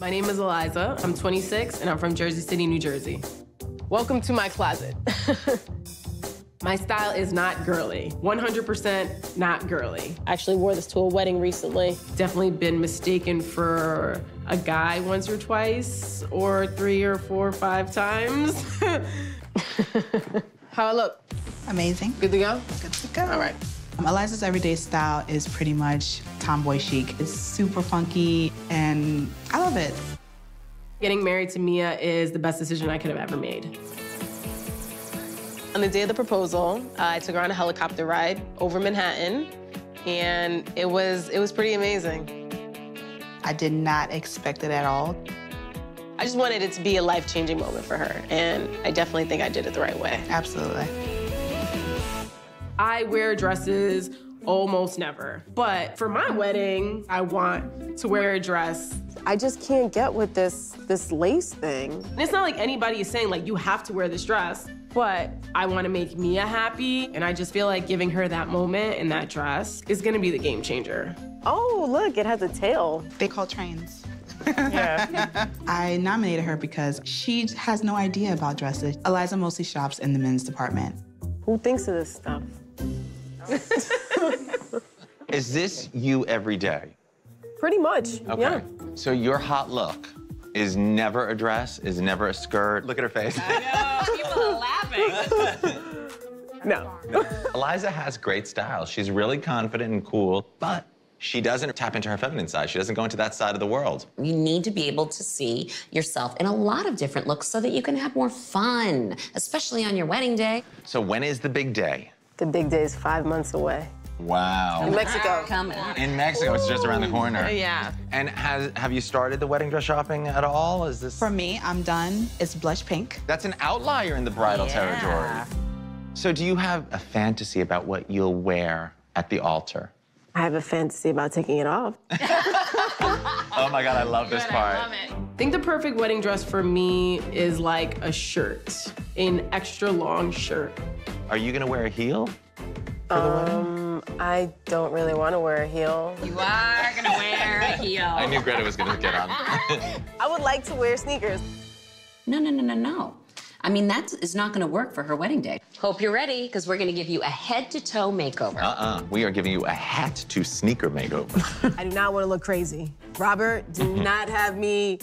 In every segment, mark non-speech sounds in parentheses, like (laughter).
My name is Alyza. I'm 26 and I'm from Jersey City, New Jersey. Welcome to my closet. (laughs) my style is not girly. 100% not girly. I actually wore this to a wedding recently. Definitely been mistaken for a guy once or twice, or three or four or five times. (laughs) (laughs) How I look? Amazing. Good to go? Good to go. All right. Um, Alyza's everyday style is pretty much tomboy chic. It's super funky, and I love it. Getting married to Mia is the best decision I could have ever made. On the day of the proposal, uh, I took her on a helicopter ride over Manhattan, and it was it was pretty amazing. I did not expect it at all. I just wanted it to be a life-changing moment for her, and I definitely think I did it the right way. Absolutely. I wear dresses almost never, but for my wedding, I want to wear a dress. I just can't get with this this lace thing. And it's not like anybody is saying like you have to wear this dress, but I want to make Mia happy, and I just feel like giving her that moment in that dress is gonna be the game changer. Oh, look, it has a tail. They call trains. Yeah. (laughs) I nominated her because she has no idea about dresses. Alyza mostly shops in the men's department. Who thinks of this stuff? (laughs) Is this you every day? Pretty much. Okay. Yeah. So your hot look is never a dress, is never a skirt. Look at her face. I know. People are laughing. (laughs) No. (laughs) Alyza has great style. She's really confident and cool, but she doesn't tap into her feminine side. She doesn't go into that side of the world. You need to be able to see yourself in a lot of different looks so that you can have more fun, especially on your wedding day. So when is the big day? The big day is five months away. Wow. In Mexico. Coming. In Mexico, it's just around the corner. Yeah. And has have you started the wedding dress shopping at all? Is this For me, I'm done. It's blush pink. That's an outlier in the bridal Yeah. territory. So do you have a fantasy about what you'll wear at the altar? I have a fantasy about taking it off. (laughs) Oh my god, I love this part. I think the perfect wedding dress for me is like a shirt, an extra long shirt. Are you gonna wear a heel? Um, I don't really want to wear a heel. You are gonna wear a heel. I knew Greta was gonna get on. (laughs) I would like to wear sneakers. No, no, no, no, no. I mean, that is not gonna work for her wedding day. Hope you're ready, because we're gonna give you a head to toe makeover. Uh-uh. We are giving you a hat to sneaker makeover. (laughs) I do not want to look crazy. Robert, do not have me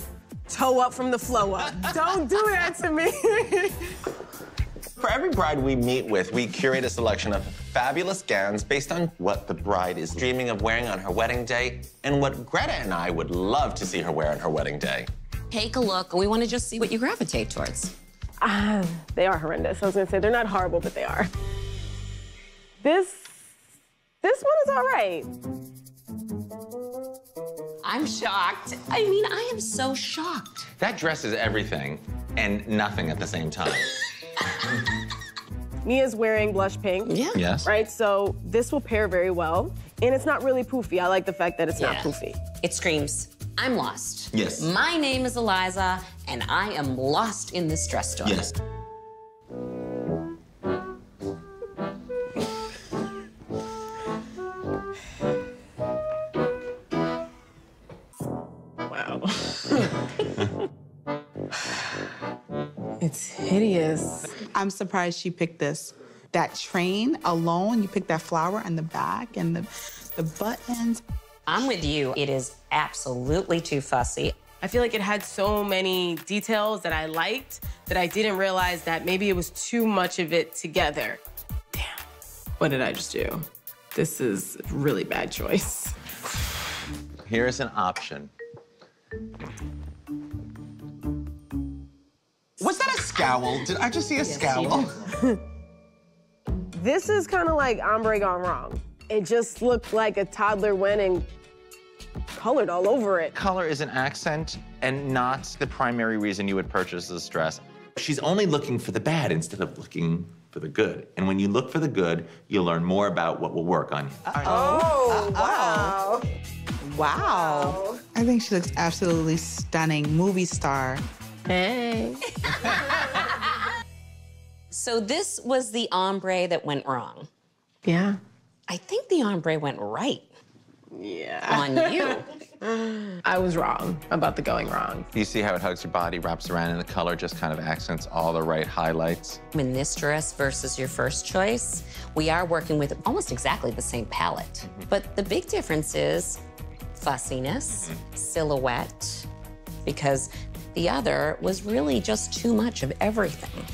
toe up from the flow up. Don't do that to me. (laughs) For every bride we meet with, we curate a selection of fabulous gowns based on what the bride is dreaming of wearing on her wedding day and what Greta and I would love to see her wear on her wedding day. Take a look, and we wanna just see what you gravitate towards. Ah, they are horrendous. I was gonna say they're not horrible, but they are. This, this one is all right. I'm shocked. I mean, I am so shocked. That dress is everything and nothing at the same time. Mia's wearing blush pink. Yeah. Yes? Right, so this will pair very well. And it's not really poofy. I like the fact that it's not Yeah. poofy. It screams, I'm lost. Yes. My name is Alyza, and I am lost in this dress store. Yes. Wow. (laughs) (laughs) hideous. I'm surprised she picked this. That train alone, you picked that flower and the back and the, the buttons. I'm with you. It is absolutely too fussy. I feel like it had so many details that I liked that I didn't realize that maybe it was too much of it together. Damn. What did I just do? This is a really bad choice. Here's an option. Scowl? Did I just see a scowl? (laughs) This is kind of like ombre gone wrong. It just looked like a toddler went and colored all over it. Color is an accent and not the primary reason you would purchase this dress. She's only looking for the bad instead of looking for the good. And when you look for the good, you'll learn more about what will work on you. Oh, wow. Wow. I think she looks absolutely stunning. Movie star. Hey. So this was the ombre that went wrong. Yeah. I think the ombre went right. Yeah. on you. (laughs) I was wrong about the going wrong. You see how it hugs your body, wraps around, and the color just kind of accents all the right highlights. In this dress versus your first choice, we are working with almost exactly the same palette. Mm-hmm. But the big difference is fussiness, mm-hmm. silhouette, because the other was really just too much of everything.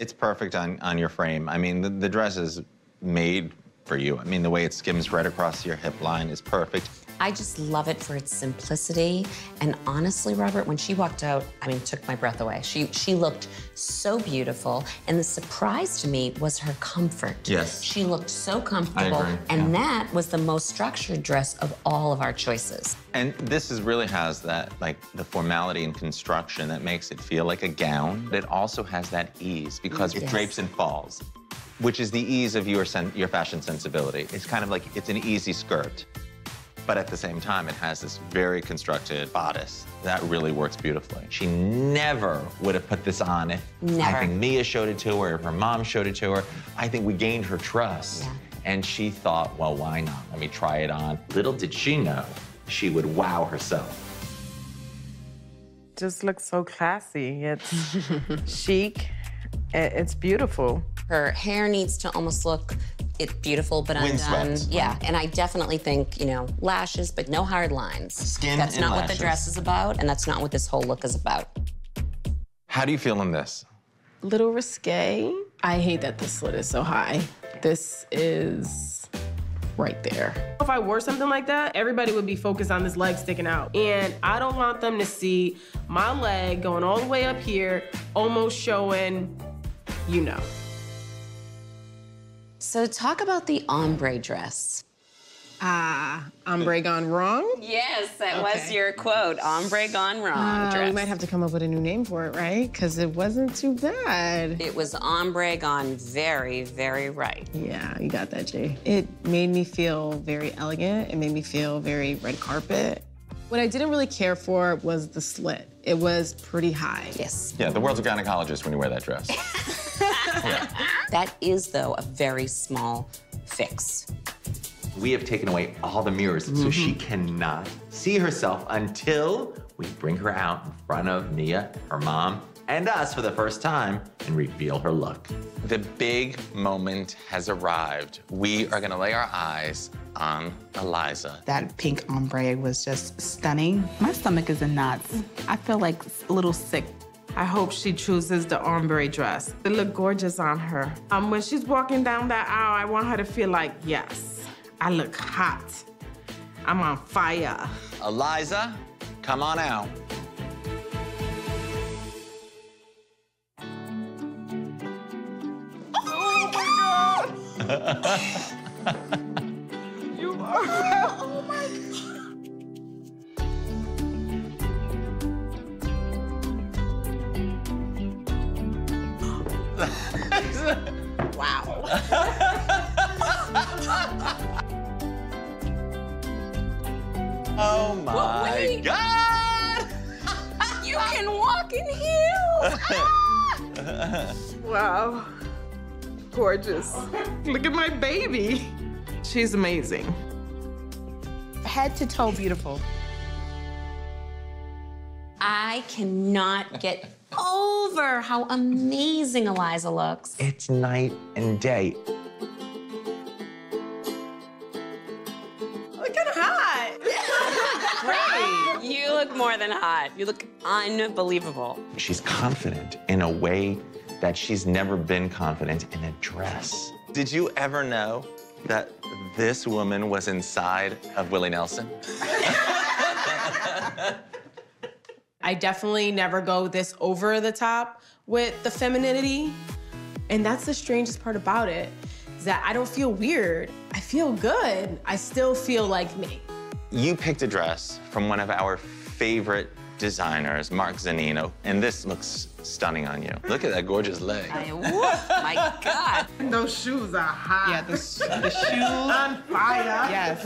It's perfect on, on your frame. I mean, the, the dress is made for you. I mean, the way it skims right across your hip line is perfect. I just love it for its simplicity. And honestly, Robert, when she walked out, I mean, took my breath away. She she looked so beautiful. And the surprise to me was her comfort. Yes. She looked so comfortable. agree, And yeah. that was the most structured dress of all of our choices. And this is really has that, like, the formality and construction that makes it feel like a gown. But it also has that ease because it drapes and falls, which is the ease of your, sen- your fashion sensibility. It's kind of like it's an easy skirt. But at the same time, it has this very constructed bodice that really works beautifully. She never would have put this on if I think Mia showed it to her, if her mom showed it to her. I think we gained her trust. Yeah. And she thought, well, why not? Let me try it on. Little did she know she would wow herself. just looks so classy. It's (laughs) chic. It's beautiful. Her hair needs to almost look it's beautiful but undone. Windswept. Yeah, and I definitely think, you know, lashes, but no hard lines. Skin That's and not what the dress is about, and that's not what this whole look is about. How do you feel in this? Little risque. I hate that the slit is so high. This is right there. If I wore something like that, everybody would be focused on this leg sticking out. And I don't want them to see my leg going all the way up here, almost showing, you know. So talk about the ombre dress. Ah, ombre gone wrong? Yes, that was your quote. Ombre gone wrong Uh, dress. we might have to come up with a new name for it, right? Because it wasn't too bad. It was ombre gone very, very right. Yeah, you got that, Jay. It made me feel very elegant. It made me feel very red carpet. What I didn't really care for was the slit. It was pretty high. Yes. Yeah, the world's a gynecologist when you wear that dress. (laughs) That is, though, a very small fix. we have taken away all the mirrors so mm-hmm. she cannot see herself until we bring her out in front of Mia, her mom, and us for the first time and reveal her look. The big moment has arrived. We are gonna lay our eyes on Alyza. That pink ombre was just stunning. My stomach is in knots. I feel like a little sick. I hope she chooses the ombre dress. It look gorgeous on her. Um, when she's walking down that aisle, I want her to feel like, yes, I look hot. I'm on fire. Alyza, come on out. Oh my God! (laughs) You are. (laughs) Oh my (laughs) Oh my wait. God! (laughs) You can walk in heels. (laughs) Wow. Gorgeous. Look at my baby. She's amazing. Head to toe beautiful. I cannot get over how amazing Alyza looks. It's night and day. Look kind of hot. (laughs) You look more than hot. You look unbelievable. She's confident in a way that she's never been confident in a dress. Did you ever know that this woman was inside of Willie Nelson? (laughs) I definitely never go this over the top with the femininity. And that's the strangest part about it, is that I don't feel weird. I feel good. I still feel like me. You picked a dress from one of our favorite designers, Mark Zunino, and this looks stunning on you. Look at that gorgeous leg. I- whoop, my God. (laughs) Those shoes are hot. Yeah, the, sh- the shoes. on fire. Yes.